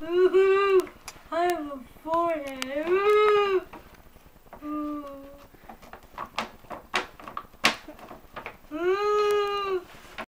Woohoo! I'm a forehead.